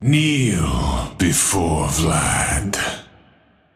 Kneel before Vlad.